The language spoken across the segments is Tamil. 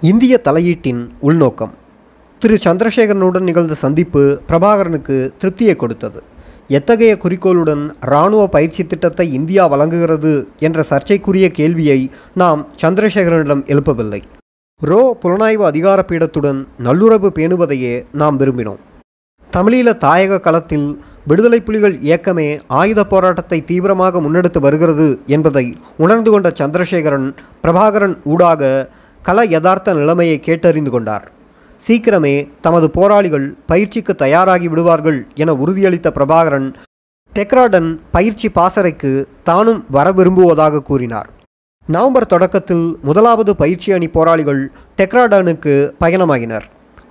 இந்திய தலையீட்டின் உள்நோக்கம். திரு. சந்திரசேகரனுடன் நிகழ்ந்த சந்திப்பு பிரபாகரனுக்கு திருப்தியை கொடுத்தது. எத்தகைய குறிக்கோளுடன் இராணுவ பயிற்சி திட்டத்தை இந்தியா வழங்குகிறது என்ற சர்ச்சைக்குரிய கேள்வியை நாம் சந்திரசேகரனிடம் எழுப்பவில்லை. ரோ. புலனாய்வு அதிகார பீடத்துடன் நல்லுறவு பேணுவதையே நாம் விரும்பினோம். தமிழீழ தாயக களத்தில் விடுதலை புலிகள் இயக்கமே ஆயுத போராட்டத்தை தீவிரமாக முன்னெடுத்து வருகிறது என்பதை உணர்ந்து கொண்ட சந்திரசேகரன் பிரபாகரன் ஊடாக கள யதார்த்த நிலைமையை கேட்டறிந்து கொண்டார். சீக்கிரமே தமது போராளிகள் பயிற்சிக்கு தயாராகி விடுவார்கள் என உறுதியளித்த பிரபாகரன் டெக்ராடன் பயிற்சி பாசறைக்கு தானும் வர விரும்புவதாக கூறினார். நவம்பர் தொடக்கத்தில் முதலாவது பயிற்சி அணி போராளிகள் டெக்ராடனுக்கு பயணமாகினர்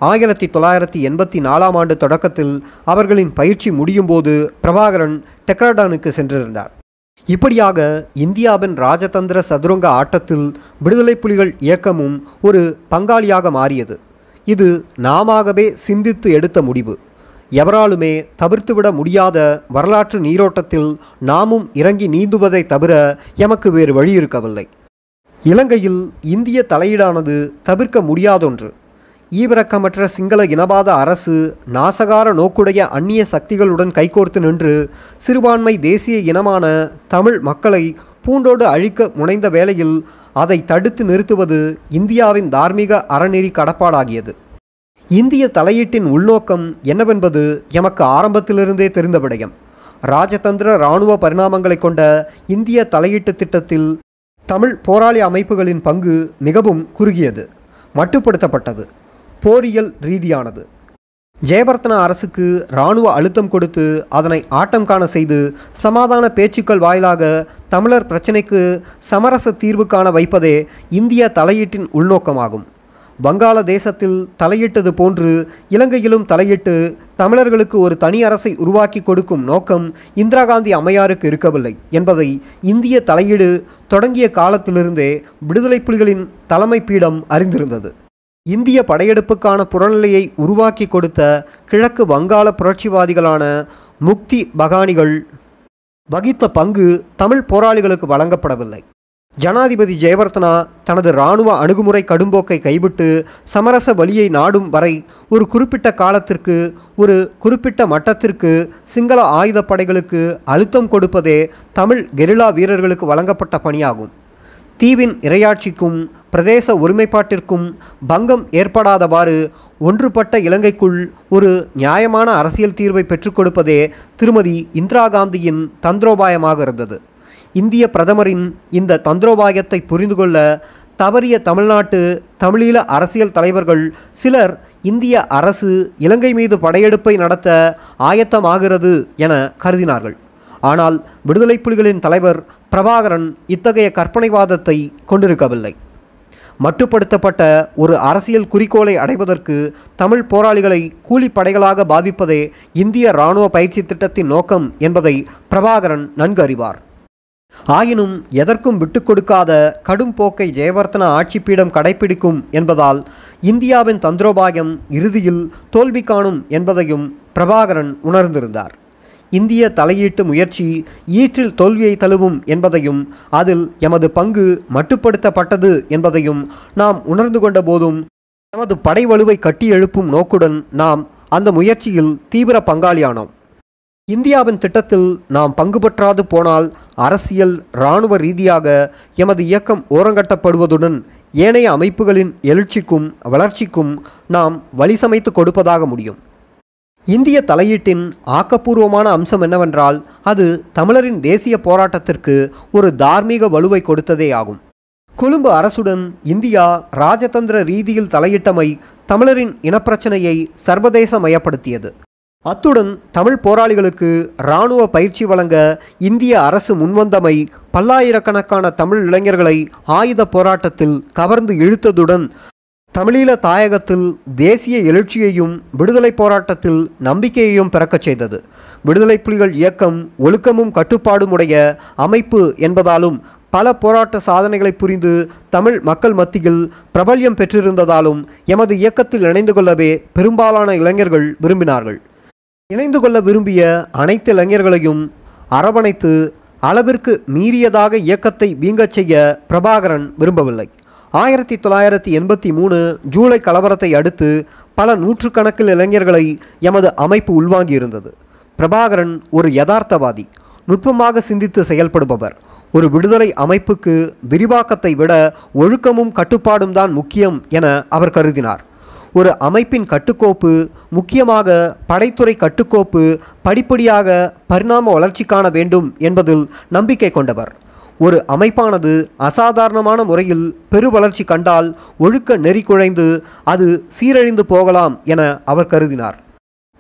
ஆயிரத்தி தொள்ளாயிரத்தி எண்பத்தி நாலாம் ஆண்டு தொடக்கத்தில் அவர்களின் பயிற்சி முடியும் போது பிரபாகரன் டெக்ராடானுக்கு சென்றிருந்தார். இப்படியாக இந்தியாவின் ராஜதந்திர சதுரங்க ஆட்டத்தில் விடுதலை புலிகள் இயக்கமும் ஒரு பங்காளியாக மாறியது. இது நாமாகவே சிந்தித்து எடுத்த முடிவு. எவராலுமே தவிர்த்துவிட முடியாத வரலாற்று நீரோட்டத்தில் நாமும் இறங்கி நீந்துவதை தவிர எமக்கு வேறு வழி இருக்கவில்லை இலங்கையில் இந்திய தலையீடானது தவிர்க்க முடியாதொன்று. ஈவிரக்கமற்ற சிங்கள இனவாத அரசு நாசகார நோக்குடைய அந்நிய சக்திகளுடன் கைகோர்த்து நின்று சிறுபான்மை தேசிய இனமான தமிழ் மக்களை பூண்டோடு அழிக்க முனைந்த வேளையில் அதை தடுத்து நிறுத்துவது இந்தியாவின் தார்மீக அறநெறி கடப்பாடாகியது. இந்திய தலையீட்டின் உள்நோக்கம் என்னவென்பது எமக்கு ஆரம்பத்திலிருந்தே தெரிந்த விடயம். ராஜதந்திர இராணுவ பரிணாமங்களை கொண்ட இந்திய தலையீட்டு திட்டத்தில் தமிழ் போராளி அமைப்புகளின் பங்கு மிகவும் குறுகியது மட்டுப்படுத்தப்பட்டது. போரியல் ரீதியானது. ஜெயபர்த்தன அரசுக்கு இராணுவ அழுத்தம் கொடுத்து அதனை ஆட்டம் காண செய்து சமாதான பேச்சுக்கள் வாயிலாக தமிழர் பிரச்சினைக்கு சமரச தீர்வு காண வைப்பதே இந்திய தலையீட்டின் உள்நோக்கமாகும். வங்காள தேசத்தில் தலையிட்டது போன்று இலங்கையிலும் தலையிட்டு தமிழர்களுக்கு ஒரு தனி அரசை உருவாக்கி கொடுக்கும் நோக்கம் இந்திரா காந்தி அம்மையாருக்கு இருக்கவில்லை என்பதை இந்திய தலையீடு தொடங்கிய காலத்திலிருந்தே விடுதலை புலிகளின் தலைமை பீடம் அறிந்திருந்தது. இந்திய படையெடுப்புக்கான புறநிலையை உருவாக்கி கொடுத்த கிழக்கு வங்காள புரட்சிவாதிகளான முக்தி பகானிகள் வகித்த பங்கு தமிழ் போராளிகளுக்கு வழங்கப்படவில்லை. ஜனாதிபதி ஜெயவர்த்தனா தனது இராணுவ அணுகுமுறை கடும்போக்கை கைவிட்டு சமரச வழியை நாடும் வரை ஒரு குறிப்பிட்ட காலத்திற்கு ஒரு குறிப்பிட்ட மட்டத்திற்கு சிங்கள ஆயுதப்படைகளுக்கு அழுத்தம் கொடுப்பதே தமிழ் கெரில்லா வீரர்களுக்கு வழங்கப்பட்ட பணியாகும். தீவின் இரையாட்சிக்கும் பிரதேச ஒருமைப்பாட்டிற்கும் பங்கம் ஏற்படாதவாறு ஒன்றுபட்ட இலங்கைக்குள் ஒரு நியாயமான அரசியல் தீர்வை பெற்றுக் கொடுப்பதே திருமதி இந்திரா காந்தியின் தந்திரோபாயமாக இருந்தது. இந்திய பிரதமரின் இந்த தந்திரோபாயத்தை புரிந்து கொள்ள தவறிய தமிழ்நாட்டு தமிழீழ அரசியல் தலைவர்கள் சிலர் இந்திய அரசு இலங்கை மீது படையெடுப்பை நடத்த ஆயத்தமாகிறது என கருதினார்கள். ஆனால் விடுதலை புலிகளின் தலைவர் பிரபாகரன் இத்தகைய கற்பனைவாதத்தை கொண்டிருக்கவில்லை. மட்டுப்படுத்தப்பட்ட ஒரு அரசியல் குறிக்கோளை அடைவதற்கு தமிழ் போராளிகளை கூலிப்படைகளாக பாவிப்பதே இந்திய இராணுவ பயிற்சி திட்டத்தின் நோக்கம் என்பதை பிரபாகரன் நன்கு அறிவார். ஆயினும் எதற்கும் விட்டு கொடுக்காத கடும் போக்கை ஜெயவர்த்தன ஆட்சி பீடம் கடைபிடிக்கும் என்பதால் இந்தியாவின் தந்திரோபாயம் இறுதியில் தோல்வி காணும் என்பதையும் பிரபாகரன் உணர்ந்திருந்தார். இந்திய தலையீட்டு முயற்சி ஈற்றில் தோல்வியை தழுவும் என்பதையும் அதில் எமது பங்கு மட்டுப்படுத்தப்பட்டது என்பதையும் நாம் உணர்ந்து கொண்ட போதும் நமது படை வலுவை கட்டி எழுப்பும் நோக்குடன் நாம் அந்த முயற்சியில் தீவிர பங்காளியானோம். இந்தியாவின் திட்டத்தில் நாம் பங்கு பற்றாது போனால் அரசியல் இராணுவ ரீதியாக எமது இயக்கம் ஓரங்கட்டப்படுவதுடன் ஏனைய அமைப்புகளின் எழுச்சிக்கும் வளர்ச்சிக்கும் நாம் வழி சமைத்து கொடுப்பதாக முடியும். இந்திய தலையீட்டின் ஆக்கப்பூர்வமான அம்சம் என்னவென்றால் அது தமிழரின் தேசிய போராட்டத்திற்கு ஒரு தார்மீக வலுவை கொடுத்ததே ஆகும். கொழும்பு அரசுடன் இந்தியா ராஜதந்திர ரீதியில் தலையிட்டமை தமிழரின் இனப்பிரச்சனையை சர்வதேசமயப்படுத்தியது. அத்துடன் தமிழ் போராளிகளுக்கு இராணுவ பயிற்சி வழங்க இந்திய அரசு முன்வந்தமை பல்லாயிரக்கணக்கான தமிழ் இளைஞர்களை ஆயுத போராட்டத்தில் கவர்ந்து இழுத்ததுடன் தமிழீழ தாயகத்தில் தேசிய எழுச்சியையும் விடுதலை போராட்டத்தில் நம்பிக்கையையும் பிறக்கச் செய்தது. விடுதலை புலிகள் இயக்கம் ஒழுக்கமும் கட்டுப்பாடும் உடைய அமைப்பு என்பதாலும் பல போராட்ட சாதனைகளை புரிந்து தமிழ் மக்கள் மத்தியில் பிரபல்யம் பெற்றிருந்ததாலும் எமது இயக்கத்தில் இணைந்து கொள்ளவே பெரும்பாலான இளைஞர்கள் விரும்பினார்கள். இணைந்து கொள்ள விரும்பிய அனைத்து இளைஞர்களையும் அரவணைத்து அளவிற்கு மீறியதாக இயக்கத்தை வீங்கச் செய்ய பிரபாகரன் விரும்பவில்லை. ஆயிரத்தி தொள்ளாயிரத்தி எண்பத்தி மூணு ஜூலை கலவரத்தை அடுத்து பல நூற்றுக்கணக்கில் இளைஞர்களை எமது அமைப்பு உள்வாங்கியிருந்தது. பிரபாகரன் ஒரு யதார்த்தவாதி நுட்பமாக சிந்தித்து செயல்படுபவர். ஒரு விடுதலை அமைப்புக்கு விரிவாக்கத்தை விட ஒழுக்கமும் கட்டுப்பாடும் தான் முக்கியம் என அவர் கருதினார். ஒரு அமைப்பின் கட்டுக்கோப்பு முக்கியமாக படைத்துறை கட்டுக்கோப்பு படிப்படியாக பரிணாம வளர்ச்சி காண வேண்டும் என்பதில் நம்பிக்கை கொண்டவர். ஒரு அமைப்பானது அசாதாரணமான முறையில் பெரு வளர்ச்சி கண்டால் ஒழுக்க நெறி குழைந்து அது சீரழிந்து போகலாம் என அவர் கருதினார்.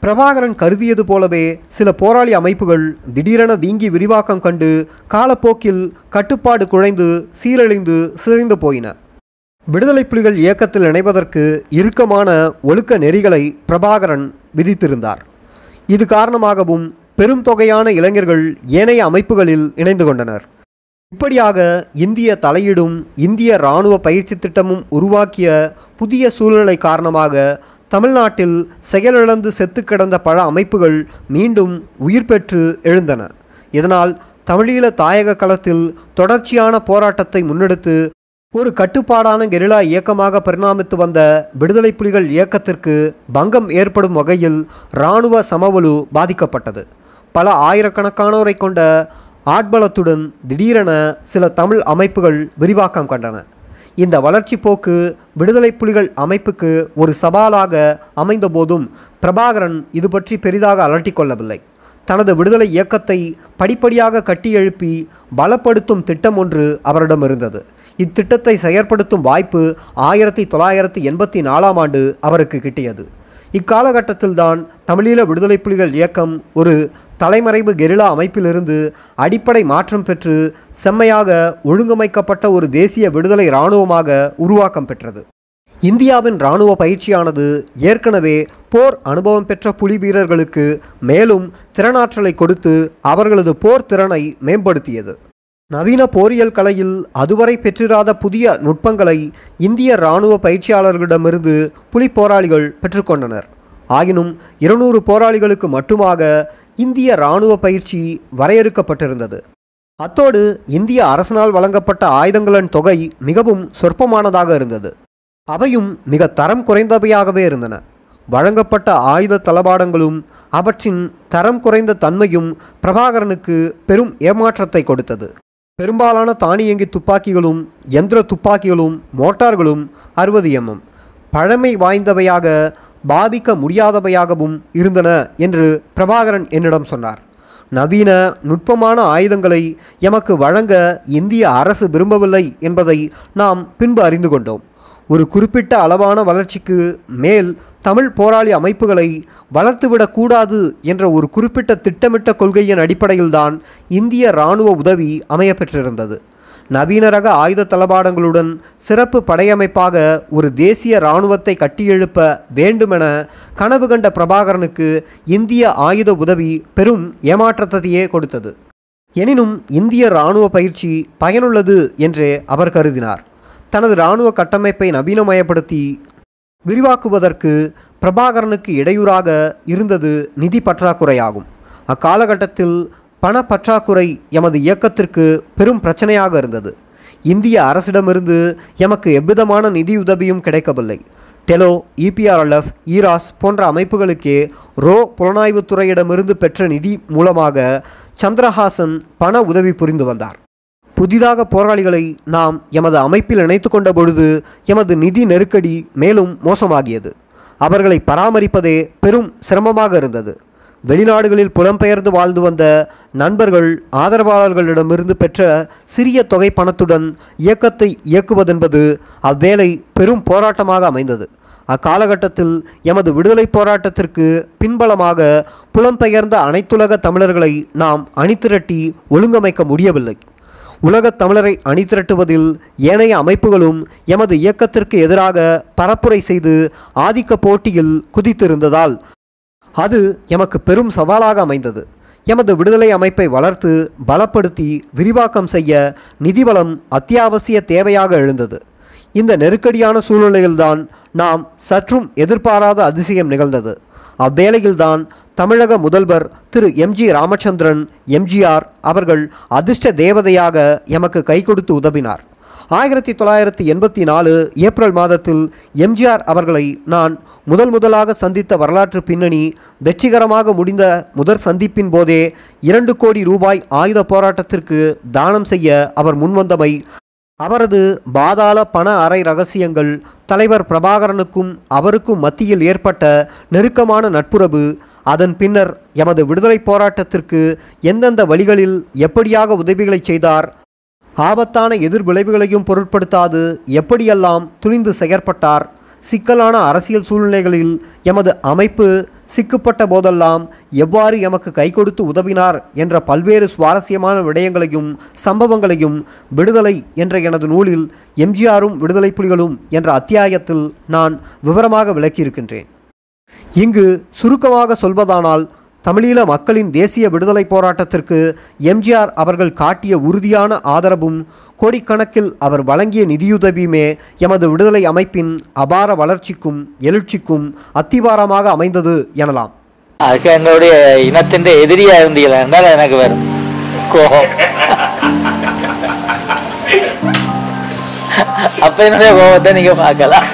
பிரபாகரன் கருதியது போலவே சில போராளி அமைப்புகள் திடீரென வீங்கி விரிவாக்கம் கண்டு காலப்போக்கில் கட்டுப்பாடு குழைந்து சீரழிந்து சிதைந்து போயின. விடுதலை புலிகள் இயக்கத்தில் இணைவதற்கு இறுக்கமான ஒழுக்க நெறிகளை பிரபாகரன் விதித்திருந்தார். இது காரணமாகவும் பெரும் தொகையான இளைஞர்கள் ஏனைய அமைப்புகளில் இணைந்து கொண்டனர். இப்படியாக இந்திய தலையீடும் இந்திய இராணுவ பயிற்சி திட்டமும் உருவாக்கிய புதிய சூழ்நிலை காரணமாக தமிழ்நாட்டில் செயலிழந்து செத்து கிடந்த பல அமைப்புகள் மீண்டும் உயிர் பெற்று எழுந்தன. இதனால் தமிழீழ தாயக களத்தில் தொடர்ச்சியான போராட்டத்தை முன்னெடுத்து ஒரு கட்டுப்பாடான கெரிலா இயக்கமாக பரிணாமித்து வந்த விடுதலை புலிகள் இயக்கத்திற்கு பங்கம் ஏற்படும் வகையில் இராணுவ சமவலு பாதிக்கப்பட்டது. பல ஆயிரக்கணக்கானோரை கொண்ட ஆட்பலத்துடன் திடீரென சில தமிழ் அமைப்புகள் விரிவாக்கம் கண்டன. இந்த வளர்ச்சி போக்கு விடுதலை புலிகள் அமைப்புக்கு ஒரு சவாலாக அமைந்த போதும் பிரபாகரன் இது பற்றி பெரிதாக அலட்டிக்கொள்ளவில்லை தனது விடுதலை இயக்கத்தை படிப்படியாக கட்டியெழுப்பி பலப்படுத்தும் திட்டம் ஒன்று அவரிடம் இருந்தது. இத்திட்டத்தை செயற்படுத்தும் வாய்ப்பு ஆயிரத்தி தொள்ளாயிரத்தி எண்பத்தி நாலாம் ஆண்டு அவருக்கு கிட்டியது. இக்காலகட்டத்தில்தான் தமிழீழ விடுதலை புலிகள் இயக்கம் ஒரு தலைமறைவு கெரிலா அமைப்பிலிருந்து அடிப்படை மாற்றம் பெற்று செம்மையாக ஒழுங்கமைக்கப்பட்ட ஒரு தேசிய விடுதலை இராணுவமாக உருவாக்கம் பெற்றது. இந்தியாவின் இராணுவ பயிற்சியானது ஏற்கனவே போர் அனுபவம் பெற்ற புலி வீரர்களுக்கு மேலும் திறனாற்றலை கொடுத்து அவர்களது போர் திறனை மேம்படுத்தியது. நவீன போரியல் கலையில் அதுவரை பெற்றிராத புதிய நுட்பங்களை இந்திய இராணுவ பயிற்சியாளர்களிடமிருந்து புலி போராளிகள் பெற்றுக்கொண்டனர். ஆயினும் இருநூறு போராளிகளுக்கு மட்டுமாக இந்திய இராணுவ பயிற்சி வரையறுக்கப்பட்டிருந்தது. அத்தோடு இந்திய அரசனால் வழங்கப்பட்ட ஆயுதங்களின் தொகை மிகவும் சொற்பமானதாக இருந்தது. அவையும் மிக தரம் குறைந்தவையாகவே இருந்தன. வழங்கப்பட்ட ஆயுத தளபாடங்களும் அவற்றின் தரம் குறைந்த தன்மையும் பிரபாகரனுக்கு பெரும் ஏமாற்றத்தை கொடுத்தது. பெரும்பாலான தானியங்கி துப்பாக்கிகளும் எந்திர துப்பாக்கிகளும் மோட்டார்களும் அறுபது எம்எம் பழமை வாய்ந்தவையாக பாவிக்க முடியாதவையாகவும் இருந்தன என்று பிரபாகரன் என்னிடம் சொன்னார். நவீன நுட்பமான ஆயுதங்களை எமக்கு வழங்க இந்திய அரசு விரும்பவில்லை என்பதை நாம் பின்பு அறிந்து கொண்டோம். ஒரு குறிப்பிட்ட அளவான வளர்ச்சிக்கு மேல் தமிழ் போராளி அமைப்புகளை வளர்த்துவிடக்கூடாது என்ற ஒரு குறிப்பிட்ட திட்டமிட்ட கொள்கையின் அடிப்படையில்தான் இந்திய இராணுவ உதவி அமையப்பெற்றிருந்தது. நவீன ரக ஆயுத தளபாடங்களுடன் சிறப்பு படையமைப்பாக ஒரு தேசிய இராணுவத்தை கட்டியெழுப்ப வேண்டுமென கனவு கண்ட பிரபாகரனுக்கு இந்திய ஆயுத உதவி பெரும் ஏமாற்றத்தையே கொடுத்தது. எனினும் இந்திய இராணுவ பயிற்சி பயனுள்ளது என்றே அவர் கருதினார். தனது இராணுவ கட்டமைப்பை நவீனமயப்படுத்தி விரிவாக்குவதற்கு பிரபாகரனுக்கு இடையூறாக இருந்தது நிதி பற்றாக்குறையாகும். அக்காலகட்டத்தில் பண பற்றாக்குறை எமது இயக்கத்திற்கு பெரும் பிரச்சனையாக இருந்தது. இந்திய அரசிடமிருந்து எமக்கு எவ்விதமான நிதியுதவியும் கிடைக்கவில்லை. டெலோ இபிஆர்எல்எஃப் ஈராஸ் போன்ற அமைப்புகளுக்கே ரோ புலனாய்வுத்துறையிடமிருந்து பெற்ற நிதி மூலமாக சந்திரஹாசன் பண உதவி புரிந்து வந்தார். புதிதாக போராளிகளை நாம் எமது அமைப்பில் இணைத்து கொண்ட பொழுது எமது நிதி நெருக்கடி மேலும் மோசமாகியது. அவர்களை பராமரிப்பதே பெரும் சிரமமாக இருந்தது. வெளிநாடுகளில் புலம்பெயர்ந்து வாழ்ந்து வந்த நண்பர்கள் ஆதரவாளர்களிடமிருந்து பெற்ற சிறிய தொகை பணத்துடன் இயக்கத்தை இயக்குவதென்பது அவ்வேளை பெரும் போராட்டமாக அமைந்தது. அக்காலகட்டத்தில் எமது விடுதலை போராட்டத்திற்கு பின்பலமாக புலம்பெயர்ந்த அனைத்துலக தமிழர்களை நாம் அணிதிரட்டி ஒழுங்கமைக்க முடியவில்லை. உலகத் தமிழரை அணிதிரட்டுவதில் ஏனைய அமைப்புகளும் எமது இயக்கத்திற்கு எதிராக பரப்புரை செய்து ஆதிக்க போட்டியில் குதித்திருந்ததால் அது எமக்கு பெரும் சவாலாக அமைந்தது. எமது விடுதலை அமைப்பை வளர்த்து பலப்படுத்தி விரிவாக்கம் செய்ய நிதிவளம் அத்தியாவசிய தேவையாக எழுந்தது. இந்த நெருக்கடியான சூழ்நிலையில்தான் நாம் சற்றும் எதிர்பாராத அதிசயம் நிகழ்ந்தது. அவ்வேளையில்தான் தமிழக முதல்வர் திரு எம்ஜி ராமச்சந்திரன் எம்ஜிஆர் அவர்கள் அதிர்ஷ்ட தேவதையாக எமக்கு கை கொடுத்து உதவினார். ஆயிரத்தி தொள்ளாயிரத்தி எண்பத்தி நாலு ஏப்ரல் மாதத்தில் எம்ஜிஆர் அவர்களை நான் முதல் முதலாக சந்தித்த வரலாற்று பின்னணி வெற்றிகரமாக முடிந்த முதற் சந்திப்பின் போதே இரண்டு கோடி ரூபாய் ஆயுத போராட்டத்திற்கு தானம் செய்ய அவர் முன்வந்தமை அவரது பாதாள பண அறை ரகசியங்கள் தலைவர் பிரபாகரனுக்கும் அவருக்கும் மத்தியில் ஏற்பட்ட நெருக்கமான நட்புறவு அதன் பின்னர் எமது விடுதலை போராட்டத்திற்கு எந்தெந்த வழிகளில் எப்படியாக உதவிகளை செய்தார் ஆபத்தான எதிர்விளைவுகளையும் பொருட்படுத்தாது. எப்படியெல்லாம் துணிந்து செயற்பட்டார். சிக்கலான அரசியல் சூழ்நிலைகளில் எமது அமைப்பு சிக்குப்பட்ட போதெல்லாம் எவ்வாறு எமக்கு கை கொடுத்து உதவினார் என்ற பல்வேறு சுவாரஸ்யமான விடயங்களையும் சம்பவங்களையும் விடுதலை என்ற எனது நூலில் எம்ஜிஆரும் விடுதலை புலிகளும் என்ற அத்தியாயத்தில் நான் விவரமாக விளக்கியிருக்கின்றேன். இங்கு சுருக்கமாக சொல்வதானால் தமிழீழ மக்களின் தேசிய விடுதலை போராட்டத்திற்கு எம்ஜிஆர் அவர்கள் காட்டிய உறுதியான ஆதரவும் கோடிக்கணக்கில் அவர் வழங்கிய நிதியுதவியுமே எமது விடுதலை அமைப்பின் அபார வளர்ச்சிக்கும் எழுச்சிக்கும் அத்திவாரமாக அமைந்தது எனலாம். அதுக்கு எங்களுடைய இனத்தின் எதிரியா இருந்தீங்களா என்றால் எனக்கு வரும் கோபம். அப்ப என்னுடைய கோபத்தை நீங்க பார்க்கலாம்.